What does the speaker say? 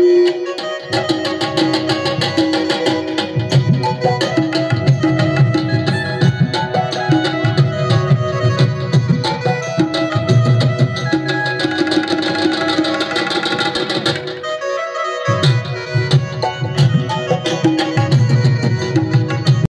Música